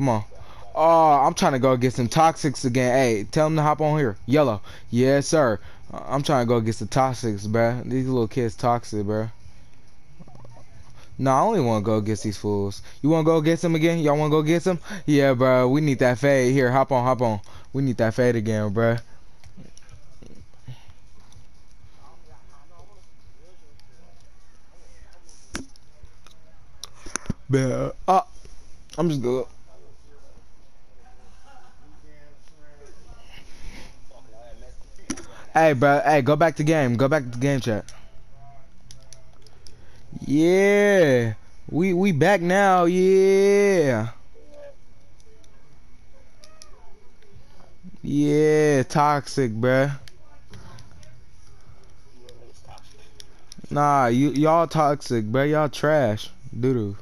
Come on. Oh, I'm trying to go get some toxics again. Hey, tell them to hop on here. Yellow. Yes, sir. I'm trying to go get some toxics, bruh. These little kids toxic, bruh. No, I only want to go get these fools. You want to go get some again? Y'all want to go get some? Yeah, bro. We need that fade. Here, hop on, hop on. We need that fade again, bro. Man, uh, I'm just good. Hey, bro. Hey, go back to game. Go back to game chat. Yeah. We we back now. Yeah. Yeah, toxic, bruh. Nah, you y'all toxic, bruh. Y'all trash. Doo doo.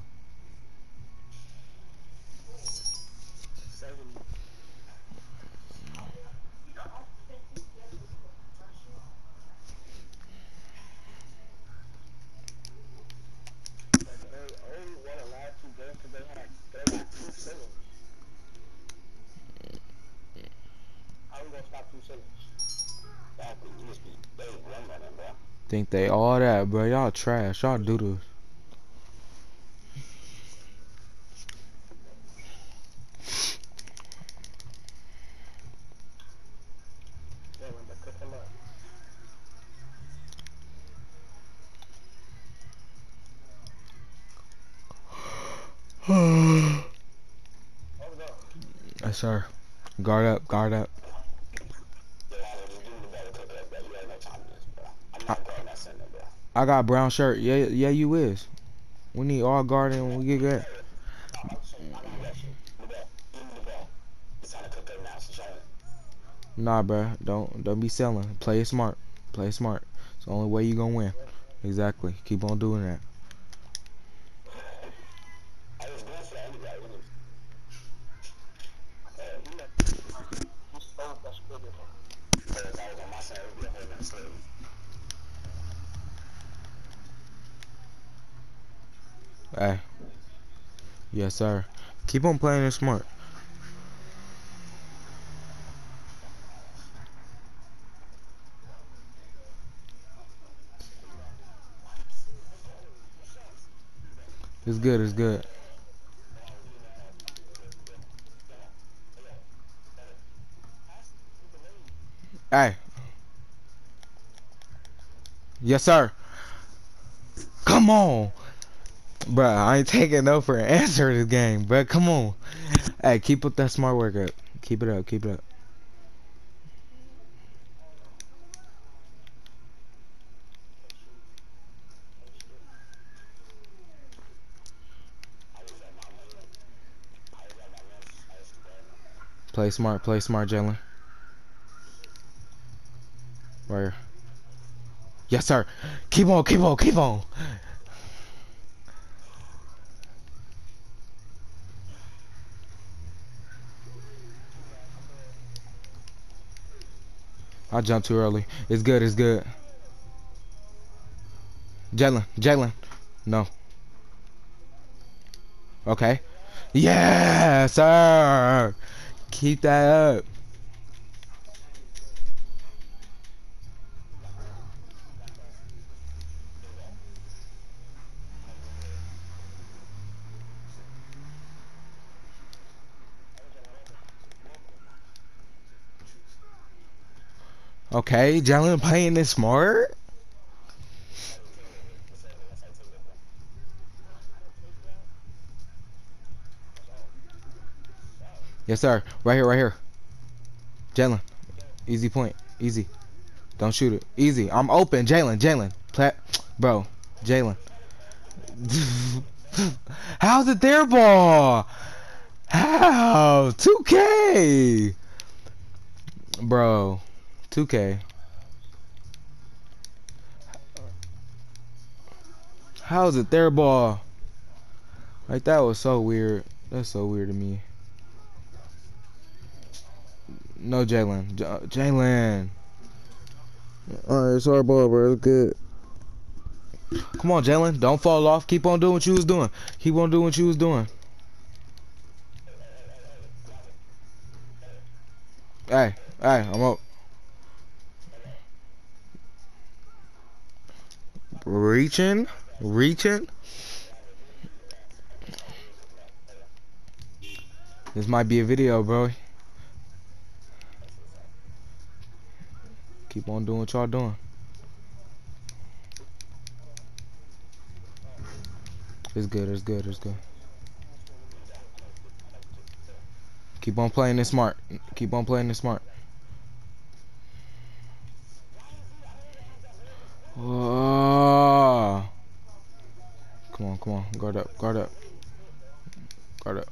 Think they all that, bro. Y'all trash. Y'all do doodles. yes, sir. Guard up, guard up. I got brown shirt. Yeah, yeah, you is. We need all guarding when we get that. Nah, bro. Don't don't be selling. Play smart. Play smart. It's the only way you gonna win. Exactly. Keep on doing that. Hey. Yes, sir. Keep on playing it smart. It's good, it's good. Hey. Yes, sir. Come on. Bruh, I ain't taking no for an answer in this game, bruh. Come on. Hey, keep up that smart work up. Keep it up, keep it up. Play smart, play smart, Jalen. Right here. Yes, sir. Keep on, keep on, keep on. I jumped too early. It's good, it's good. Jalen, Jalen. No. Okay. Yeah, sir. Keep that up. Okay, Jalen playing this smart. Yes, sir. Right here, right here. Jalen. Easy point. Easy. Don't shoot it. Easy. I'm open. Jalen. Jalen. Bro. Jalen. How's it their ball? How? 2K. Bro. 2K. How's it their ball? Like that was so weird. That's so weird to me. No, Jalen. Uh, Jalen. Alright, it's our ball, bro. It's good. Come on, Jalen. Don't fall off. Keep on doing what you was doing. Keep on doing what you was doing. Hey, hey, I'm up. Reaching, reaching. This might be a video, bro. Keep on doing what y'all doing. It's good, it's good, it's good. Keep on playing this smart. Keep on playing this smart. Oh. Come on, come on. Guard up, guard up. Guard up.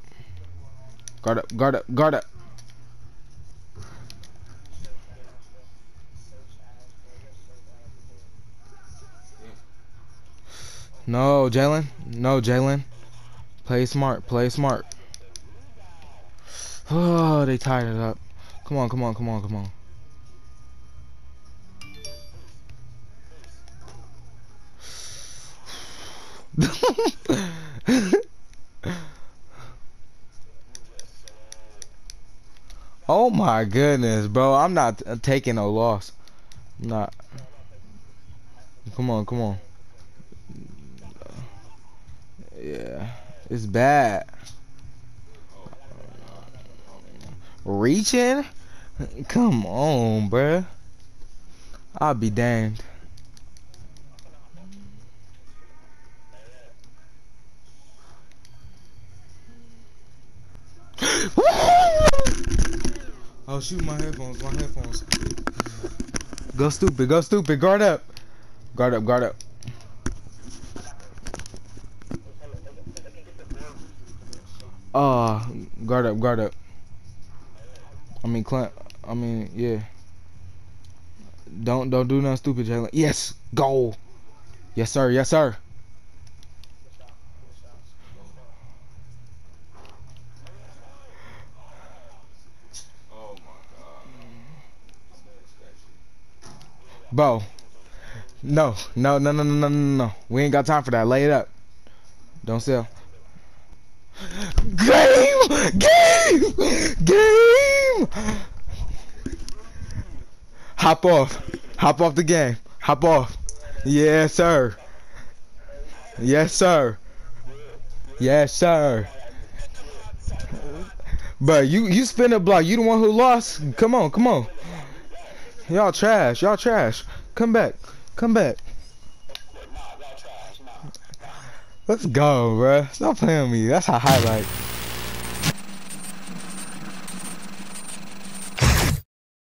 Guard up, guard up, guard up. No, Jalen. No, Jalen. Play smart. Play smart. Oh, they tied it up. Come on, come on, come on, come on. oh my goodness, bro. I'm not uh, taking no loss. Not. Come on, come on. Yeah, it's bad. Reaching? Come on, bruh. I'll be damned. Oh shoot, my headphones, my headphones. Go stupid, go stupid, guard up. Guard up, guard up. Uh, guard up, guard up. I mean, Clint. I mean, yeah. Don't don't do nothing stupid, Jalen. Yes, goal. Yes, sir. Yes, sir. Bro. No, no, no, no, no, no, no. We ain't got time for that. Lay it up. Don't sell. Game! Game! Game! Hop off. Hop off the game. Hop off. Yes, sir. Yes, sir. Yes, sir. But you you spin a block. You the one who lost. Come on, come on. Y'all trash. Y'all trash. Come back. Come back. Let's go, bro. Stop playing me. That's a highlight.